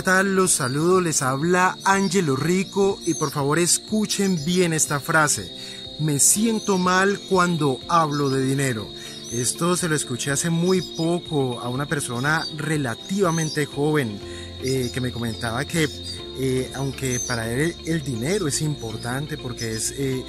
¿qué tal? Los saludo, les habla Angelo Rico y por favor escuchen bien esta frase. Me siento mal cuando hablo de dinero. Esto se lo escuché hace muy poco a una persona relativamente joven eh, que me comentaba que eh, aunque para él el dinero es importante porque es eh,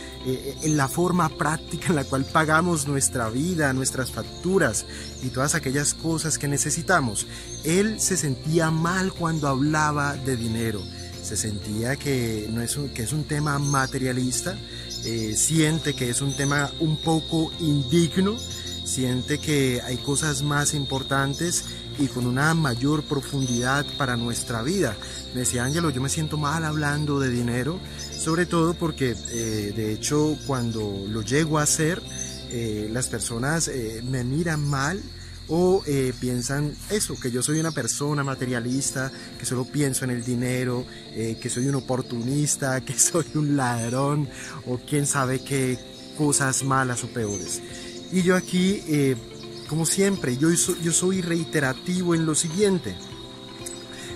la forma práctica en la cual pagamos nuestra vida, nuestras facturas y todas aquellas cosas que necesitamos, él se sentía mal cuando hablaba de dinero. Se sentía que, no es, un, que es un tema materialista, siente que es un tema un poco indigno siente que hay cosas más importantes y con una mayor profundidad para nuestra vida. Me decía Ángelo, yo me siento mal hablando de dinero, sobre todo porque eh, de hecho cuando lo llego a hacer, eh, las personas eh, me miran mal o piensan eso, que yo soy una persona materialista, que solo pienso en el dinero, que soy un oportunista, que soy un ladrón o quién sabe qué cosas malas o peores. Y yo aquí, eh, como siempre, yo, soy reiterativo en lo siguiente.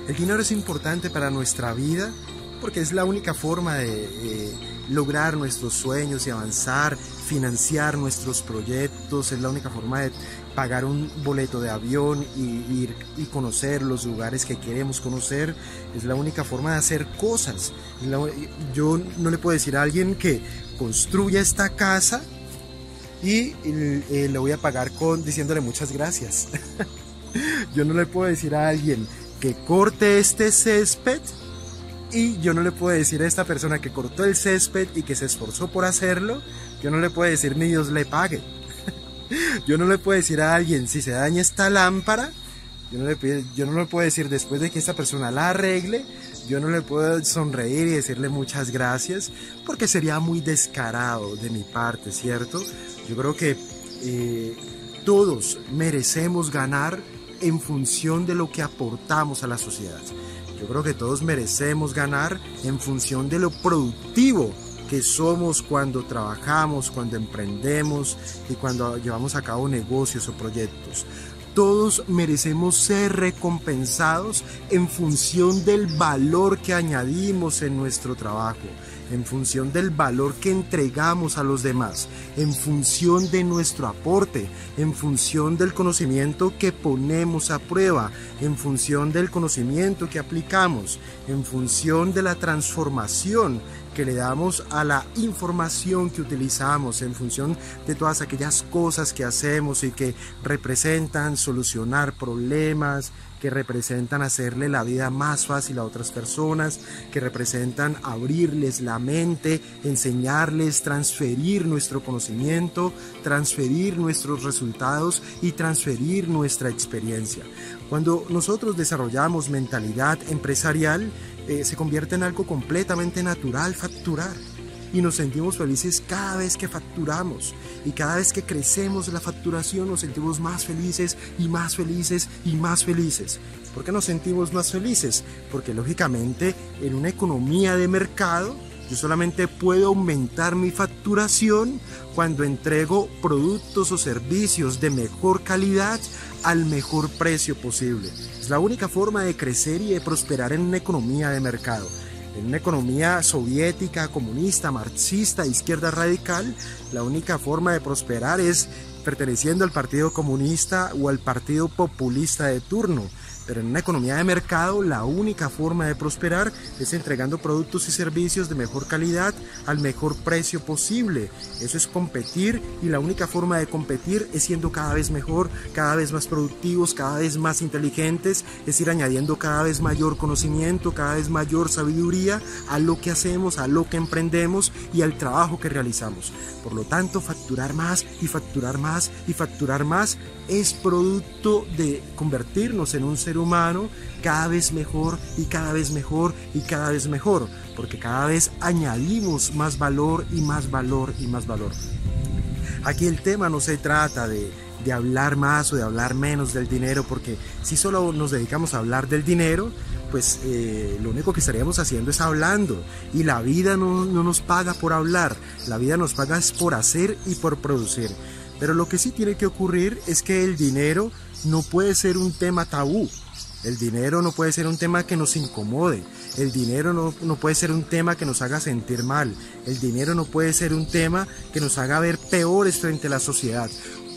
El dinero es importante para nuestra vida porque es la única forma de eh, lograr nuestros sueños y avanzar, financiar nuestros proyectos, es la única forma de pagar un boleto de avión y ir y conocer los lugares que queremos conocer, es la única forma de hacer cosas. Yo no le puedo decir a alguien que construya esta casa y eh, le voy a pagar con diciéndole muchas gracias. yo no le puedo decir a alguien que corte este césped y yo no le puedo decir a esta persona que cortó el césped y que se esforzó por hacerlo, yo no le puedo decir ni Dios le pague. yo no le puedo decir a alguien si se daña esta lámpara, yo no, le, yo no le puedo decir después de que esta persona la arregle, yo no le puedo sonreír y decirle muchas gracias porque sería muy descarado de mi parte, ¿cierto? Yo creo que eh, todos merecemos ganar en función de lo que aportamos a la sociedad. Yo creo que todos merecemos ganar en función de lo productivo que somos cuando trabajamos, cuando emprendemos y cuando llevamos a cabo negocios o proyectos todos merecemos ser recompensados en función del valor que añadimos en nuestro trabajo, en función del valor que entregamos a los demás, en función de nuestro aporte, en función del conocimiento que ponemos a prueba, en función del conocimiento que aplicamos, en función de la transformación que le damos a la información que utilizamos en función de todas aquellas cosas que hacemos y que representan solucionar problemas, que representan hacerle la vida más fácil a otras personas, que representan abrirles la mente, enseñarles, transferir nuestro conocimiento, transferir nuestros resultados y transferir nuestra experiencia. Cuando nosotros desarrollamos mentalidad empresarial, eh, se convierte en algo completamente natural facturar y nos sentimos felices cada vez que facturamos y cada vez que crecemos la facturación nos sentimos más felices y más felices y más felices. ¿Por qué nos sentimos más felices? Porque lógicamente en una economía de mercado yo solamente puedo aumentar mi facturación cuando entrego productos o servicios de mejor calidad al mejor precio posible. Es la única forma de crecer y de prosperar en una economía de mercado. En una economía soviética, comunista, marxista, izquierda radical, la única forma de prosperar es perteneciendo al Partido Comunista o al Partido Populista de turno pero en una economía de mercado la única forma de prosperar es entregando productos y servicios de mejor calidad al mejor precio posible. Eso es competir y la única forma de competir es siendo cada vez mejor, cada vez más productivos, cada vez más inteligentes, es ir añadiendo cada vez mayor conocimiento, cada vez mayor sabiduría a lo que hacemos, a lo que emprendemos y al trabajo que realizamos. Por lo tanto, facturar más y facturar más y facturar más es producto de convertirnos en un ser humano cada vez mejor y cada vez mejor y cada vez mejor, porque cada vez añadimos más valor y más valor y más valor. Aquí el tema no se trata de, hablar más o de hablar menos del dinero, porque si solo nos dedicamos a hablar del dinero, pues eh, lo único que estaríamos haciendo es hablando. Y la vida no, no nos paga por hablar, la vida nos paga por hacer y por producir. Pero lo que sí tiene que ocurrir es que el dinero no puede ser un tema tabú. El dinero no puede ser un tema que nos incomode. El dinero no, no, puede ser un tema que nos haga sentir mal. El dinero no puede ser un tema que nos haga ver peores frente a la sociedad.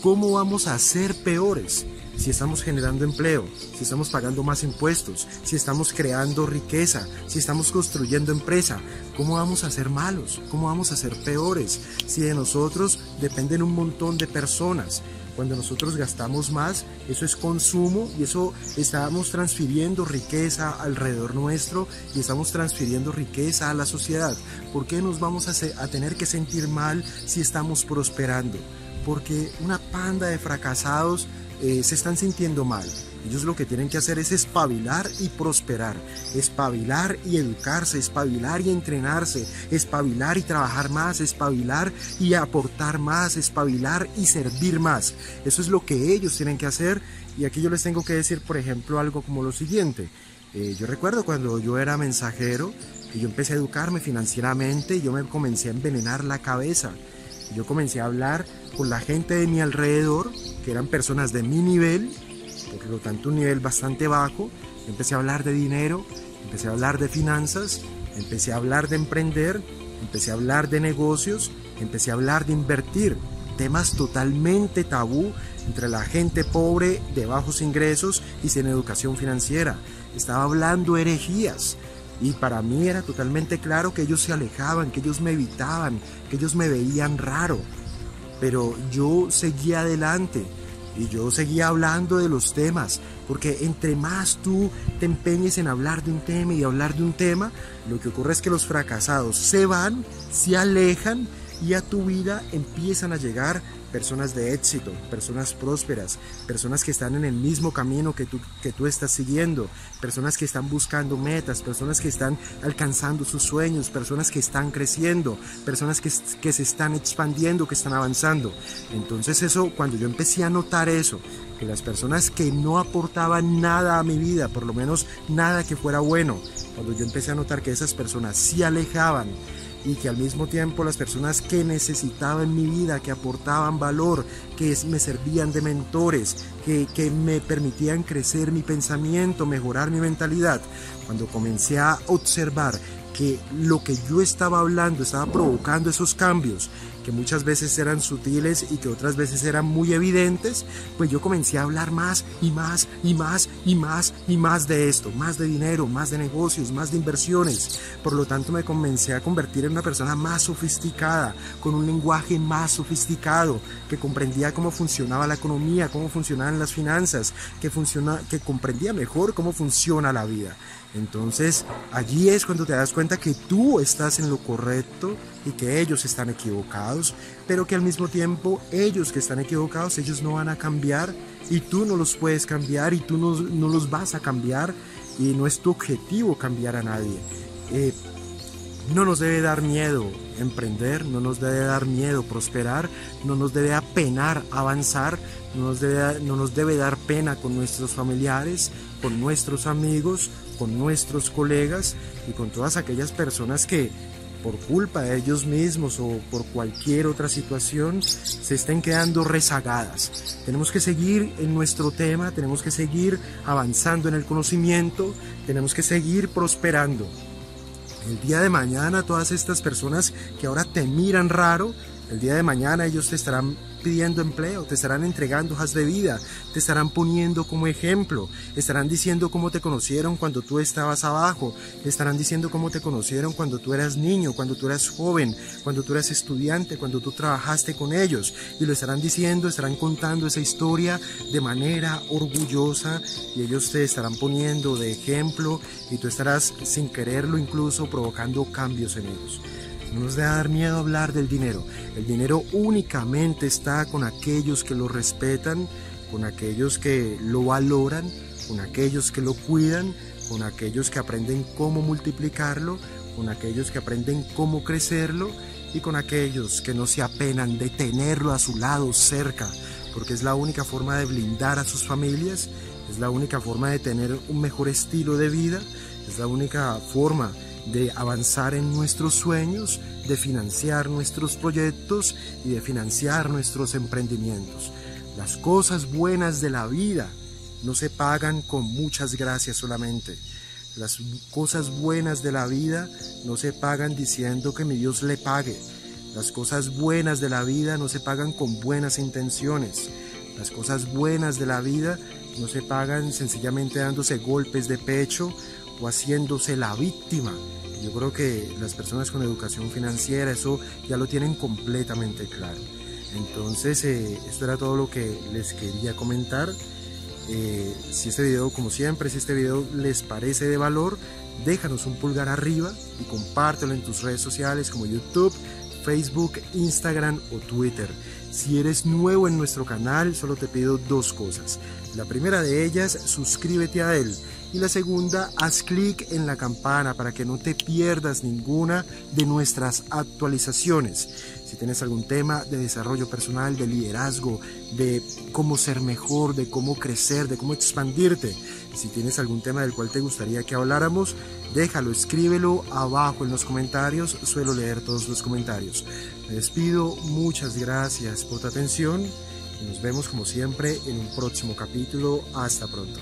¿Cómo vamos a ser peores? si estamos generando empleo, si estamos pagando más impuestos, si estamos creando riqueza, si estamos construyendo empresa, ¿cómo vamos a ser malos? ¿Cómo vamos a ser peores? Si de nosotros dependen un montón de personas. Cuando nosotros gastamos más, eso es consumo y eso estamos transfiriendo riqueza alrededor nuestro y estamos transfiriendo riqueza a la sociedad. ¿Por qué nos vamos a, a tener que sentir mal si estamos prosperando? Porque una panda de fracasados eh, se están sintiendo mal. Ellos lo que tienen que hacer es espabilar y prosperar, espabilar y educarse, espabilar y entrenarse, espabilar y trabajar más, espabilar y aportar más, espabilar y servir más. Eso es lo que ellos tienen que hacer y aquí yo les tengo que decir, por ejemplo, algo como lo siguiente. Eh, yo recuerdo cuando yo era mensajero y yo empecé a educarme financieramente y yo me comencé a envenenar la cabeza. Yo comencé a hablar con la gente de mi alrededor eran personas de mi nivel, por lo tanto un nivel bastante bajo. Empecé a hablar de dinero, empecé a hablar de finanzas, empecé a hablar de emprender, empecé a hablar de negocios, empecé a hablar de invertir. Temas totalmente tabú entre la gente pobre, de bajos ingresos y sin educación financiera. Estaba hablando herejías. Y para mí era totalmente claro que ellos se alejaban, que ellos me evitaban, que ellos me veían raro. Pero yo seguía adelante y yo seguía hablando de los temas, porque entre más tú te empeñes en hablar de un tema y hablar de un tema, lo que ocurre es que los fracasados se van, se alejan y a tu vida empiezan a llegar personas de éxito, personas prósperas, personas que están en el mismo camino que tú, que tú estás siguiendo, personas que están buscando metas, personas que están alcanzando sus sueños, personas que están creciendo, personas que, que se están expandiendo, que están avanzando. Entonces eso, cuando yo empecé a notar eso, que las personas que no aportaban nada a mi vida, por lo menos nada que fuera bueno, cuando yo empecé a notar que esas personas sí alejaban, y que al mismo tiempo las personas que necesitaban mi vida, que aportaban valor, que me servían de mentores, que, que me permitían crecer mi pensamiento, mejorar mi mentalidad, cuando comencé a observar que lo que yo estaba hablando estaba provocando esos cambios que muchas veces eran sutiles y que otras veces eran muy evidentes, pues yo comencé a hablar más y más y más y más y más de esto, más de dinero, más de negocios, más de inversiones. Por lo tanto me comencé a convertir en una persona más sofisticada, con un lenguaje más sofisticado, que comprendía cómo funcionaba la economía, cómo funcionaban las finanzas, que, funciona, que comprendía mejor cómo funciona la vida. Entonces allí es cuando te das cuenta que tú estás en lo correcto y que ellos están equivocados, pero que al mismo tiempo ellos que están equivocados, ellos no van a cambiar y tú no los puedes cambiar y tú no, no los vas a cambiar y no es tu objetivo cambiar a nadie. Eh, no nos debe dar miedo emprender, no nos debe dar miedo prosperar, no nos debe apenar avanzar, no nos debe, no nos debe dar pena con nuestros familiares, con nuestros amigos, con nuestros colegas y con todas aquellas personas que por culpa de ellos mismos o por cualquier otra situación se estén quedando rezagadas. Tenemos que seguir en nuestro tema, tenemos que seguir avanzando en el conocimiento, tenemos que seguir prosperando. El día de mañana todas estas personas que ahora te miran raro, el día de mañana ellos te estarán pidiendo empleo, te estarán entregando hojas de vida, te estarán poniendo como ejemplo, estarán diciendo cómo te conocieron cuando tú estabas abajo, estarán diciendo cómo te conocieron cuando tú eras niño, cuando tú eras joven, cuando tú eras estudiante, cuando tú trabajaste con ellos. Y lo estarán diciendo, estarán contando esa historia de manera orgullosa y ellos te estarán poniendo de ejemplo y tú estarás sin quererlo incluso provocando cambios en ellos. No nos debe dar miedo hablar del dinero. El dinero únicamente está con aquellos que lo respetan, con aquellos que lo valoran, con aquellos que lo cuidan, con aquellos que aprenden cómo multiplicarlo, con aquellos que aprenden cómo crecerlo y con aquellos que no se apenan de tenerlo a su lado cerca, porque es la única forma de blindar a sus familias, es la única forma de tener un mejor estilo de vida, es la única forma de avanzar en nuestros sueños, de financiar nuestros proyectos y de financiar nuestros emprendimientos. Las cosas buenas de la vida no se pagan con muchas gracias solamente. Las cosas buenas de la vida no se pagan diciendo que mi Dios le pague. Las cosas buenas de la vida no se pagan con buenas intenciones. Las cosas buenas de la vida no se pagan sencillamente dándose golpes de pecho haciéndose la víctima. Yo creo que las personas con educación financiera eso ya lo tienen completamente claro. Entonces, eh, esto era todo lo que les quería comentar. Eh, si este video, como siempre, si este video les parece de valor, déjanos un pulgar arriba y compártelo en tus redes sociales como YouTube, Facebook, Instagram o Twitter. Si eres nuevo en nuestro canal, solo te pido dos cosas. La primera de ellas, suscríbete a él. Y la segunda, haz clic en la campana para que no te pierdas ninguna de nuestras actualizaciones. Si tienes algún tema de desarrollo personal, de liderazgo, de cómo ser mejor, de cómo crecer, de cómo expandirte, si tienes algún tema del cual te gustaría que habláramos, déjalo, escríbelo abajo en los comentarios. Suelo leer todos los comentarios. Me despido, muchas gracias por tu atención y nos vemos como siempre en un próximo capítulo. Hasta pronto.